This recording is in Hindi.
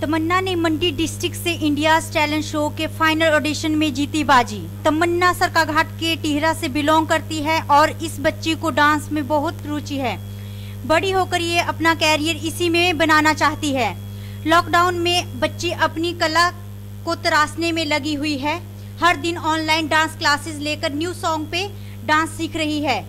तमन्ना ने मंडी डिस्ट्रिक्ट से इंडिया टैलेंट शो के फाइनल ऑडिशन में जीती बाजी। तमन्ना सरकाघाट के टिहरा से बिलोंग करती है और इस बच्ची को डांस में बहुत रुचि है। बड़ी होकर ये अपना कैरियर इसी में बनाना चाहती है। लॉकडाउन में बच्ची अपनी कला को तराशने में लगी हुई है। हर दिन ऑनलाइन डांस क्लासेस लेकर न्यू सॉन्ग पे डांस सीख रही है।